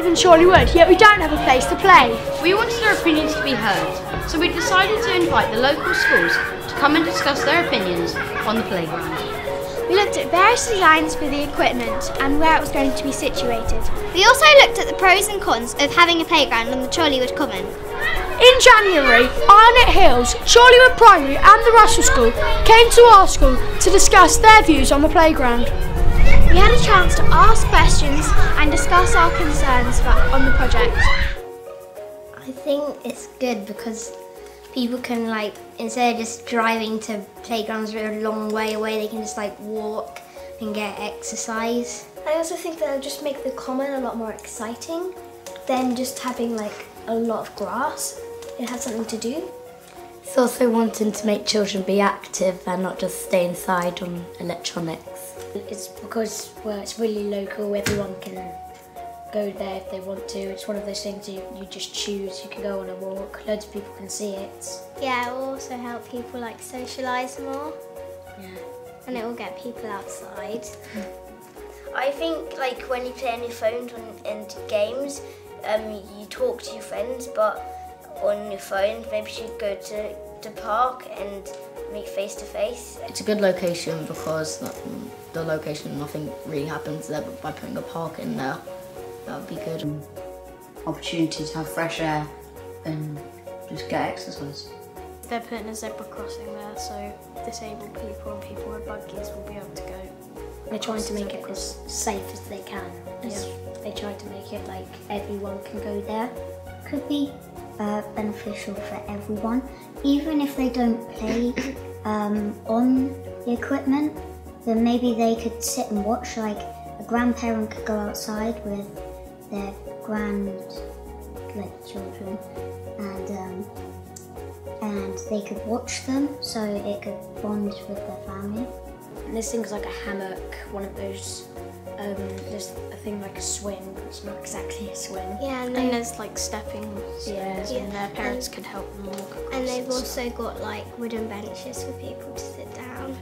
We live in Chorleywood, yet we don't have a place to play. We wanted our opinions to be heard, so we decided to invite the local schools to come and discuss their opinions on the playground. We looked at various designs for the equipment and where it was going to be situated. We also looked at the pros and cons of having a playground on the Chorleywood Common. In January, Arnett Hills, Chorleywood Primary and the Russell School came to our school to discuss their views on the playground. We had a chance to ask questions and discuss our concerns on the project. I think it's good because people can like instead of just driving to playgrounds a long way away, they can just like walk and get exercise. I also think that it'll just make the common a lot more exciting than just having like a lot of grass. It has something to do. It's also wanting to make children be active and not just stay inside on electronics. It's because well, it's really local. Everyone can go there if they want to. It's one of those things you, you just choose. You can go on a walk. Loads of people can see it. Yeah, it will also help people like socialise more. Yeah. And it will get people outside. I think like when you play on your phones and, and games, um, you talk to your friends, but on your phone, maybe you should go to the park and meet face to face. It's a good location because the location, nothing really happens there, but by putting a park in there, that would be good. Opportunity to have fresh air and just get exercise. They're putting a zebra crossing there, so disabled people and people with buggies will be able to go. They're trying to make it as safe as they can. Yeah. They try to make it like everyone can go there. Could be uh, beneficial for everyone, even if they don't play um, on the equipment. Then maybe they could sit and watch. Like a grandparent could go outside with their grand like children, and um, and they could watch them, so it could bond with their family. And there's things like a hammock, one of those. Um, there's a thing like a swing. It's not exactly a swing. Yeah, and, and there's like stepping Yeah. stones, and their parents can help them walk. And they've and also got like wooden benches for people to sit down.